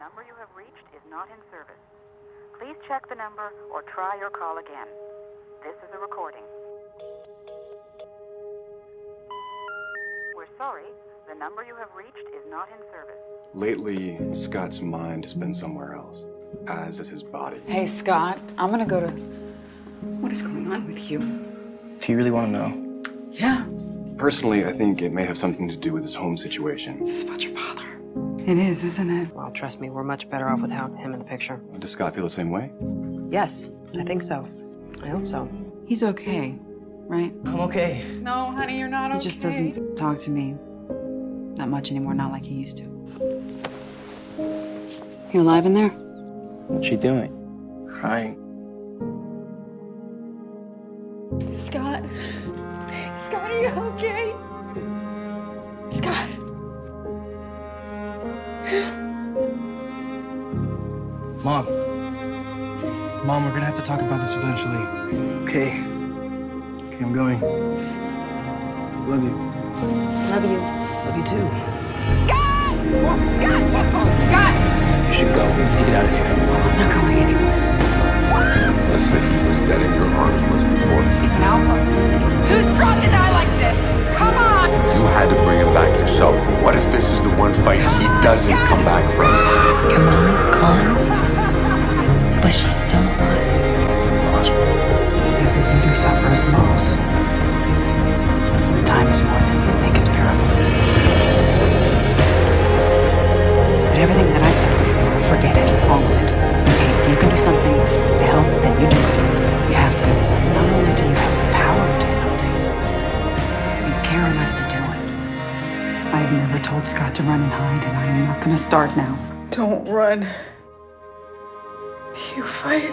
number you have reached is not in service. Please check the number or try your call again. This is a recording. We're sorry, the number you have reached is not in service. Lately, Scott's mind has been somewhere else, as is his body. Hey, Scott, I'm gonna go to. What is going on with you? Do you really want to know? Yeah. Personally, I think it may have something to do with his home situation. Is This is about your father. It is, isn't it? Well, trust me, we're much better off without him in the picture. Does Scott feel the same way? Yes, I think so. I hope so. He's okay, right? I'm okay. No, honey, you're not He just doesn't talk to me that much anymore, not like he used to. You alive in there? What's she doing? Crying. Scott. Scott, are you okay? Mom. Mom, we're gonna have to talk about this eventually. Okay. Okay, I'm going. Love you. Love you. Love you too. Scott! Scott! Suffers loss. Sometimes more than you think is bearable. But everything that I said before, forget it. All of it. Okay, if you can do something to help, then you do it. You have to. Because not only do you have the power to do something, you care enough to do it. I have never told Scott to run and hide, and I am not going to start now. Don't run. You fight.